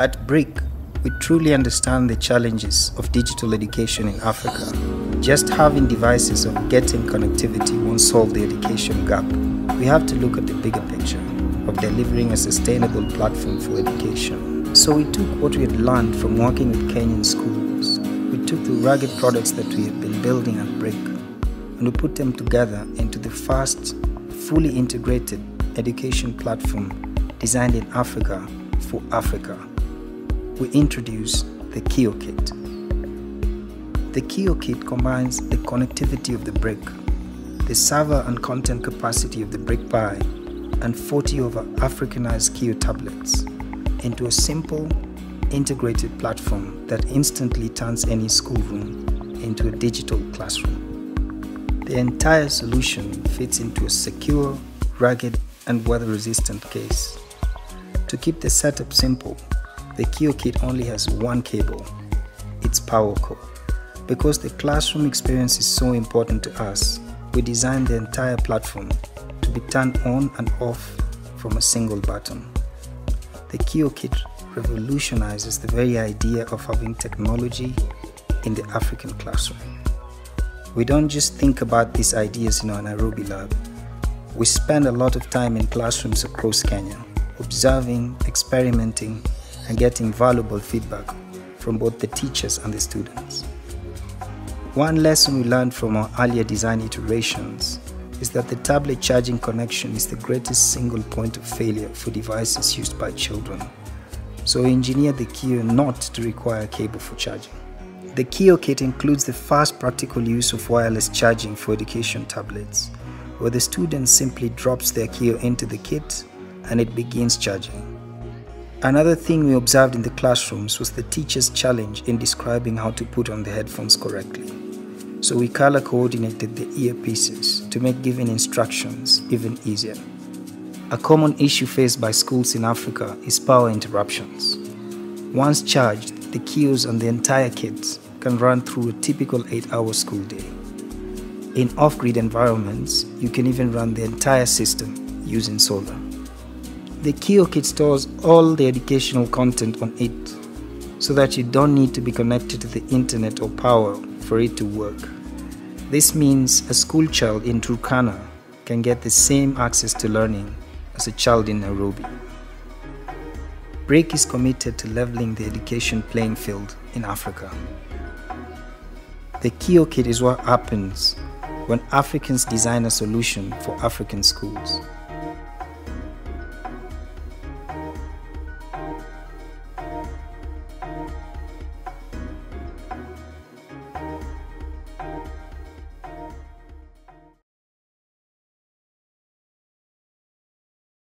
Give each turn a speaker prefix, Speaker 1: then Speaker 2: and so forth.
Speaker 1: At BRCK, we truly understand the challenges of digital education in Africa. Just having devices or getting connectivity won't solve the education gap. We have to look at the bigger picture of delivering a sustainable platform for education. So we took what we had learned from working with Kenyan schools. We took the rugged products that we had been building at BRCK and we put them together into the first fully integrated education platform designed in Africa for Africa. We introduce the Kio Kit. The Kio Kit combines the connectivity of the BRCK, the server and content capacity of the BRCK Pi, and 40 over Africanized Kio tablets into a simple, integrated platform that instantly turns any schoolroom into a digital classroom. The entire solution fits into a secure, rugged, and weather resistant case. To keep the setup simple, the Kio kit only has one cable its power cord. Because the classroom experience is so important to us, we designed the entire platform to be turned on and off from a single button. The Kio kit revolutionizes the very idea of having technology in the African classroom. We don't just think about these ideas in our Nairobi lab. We spend a lot of time in classrooms across Kenya, observing, experimenting, and getting valuable feedback from both the teachers and the students. One lesson we learned from our earlier design iterations is that the tablet charging connection is the greatest single point of failure for devices used by children. So we engineered the Kio not to require a cable for charging. The Kio kit includes the first practical use of wireless charging for education tablets, where the student simply drops their Kio into the kit and it begins charging. Another thing we observed in the classrooms was the teacher's challenge in describing how to put on the headphones correctly. So we color coordinated the earpieces to make giving instructions even easier. A common issue faced by schools in Africa is power interruptions. Once charged, the Kios and the entire kit can run through a typical 8-hour school day. In off-grid environments, you can even run the entire system using solar. The Kio kit stores all the educational content on it so that you don't need to be connected to the internet or power for it to work. This means a school child in Turkana can get the same access to learning as a child in Nairobi. BRCK is committed to leveling the education playing field in Africa. The Kio kit is what happens when Africans design a solution for African schools.